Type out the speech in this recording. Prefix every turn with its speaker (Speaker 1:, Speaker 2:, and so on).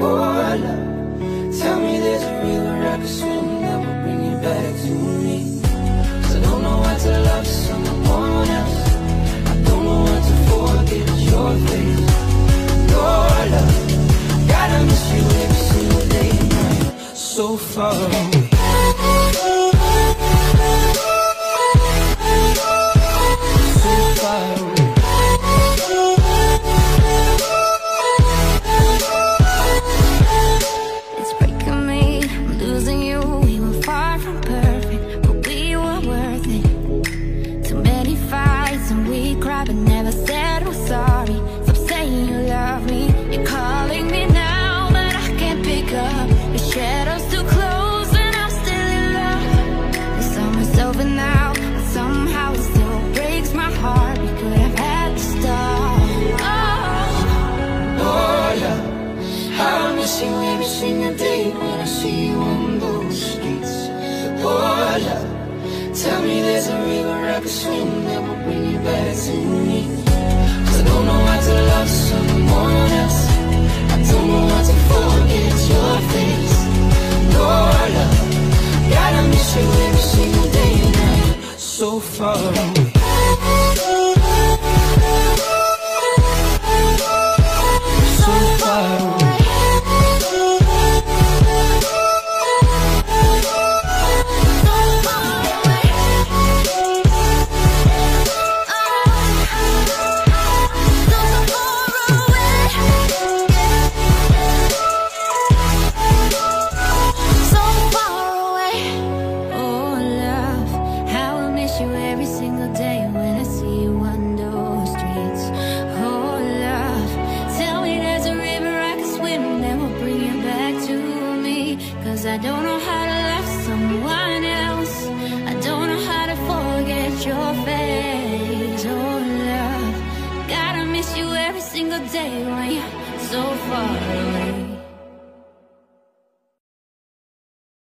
Speaker 1: love, tell me there's a river I could swim that will bring you back to me. I don't know to love someone else. I don't know to forget your face. Love, gotta miss you every single day and night. So far away.
Speaker 2: I
Speaker 1: you every single day when I see you on those streets. Oh, love, tell me there's a river I could swim that will bring you back to me. 'Cause I don't know how to love someone else. I don't know how to forget your face. Oh, love, gotta miss you every single day night. So far away.
Speaker 2: Cause I don't know how to love someone else. I don't know how to forget your face. Oh, love, gotta miss you every single day when you're so far.